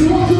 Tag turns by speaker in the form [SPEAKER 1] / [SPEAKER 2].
[SPEAKER 1] you want to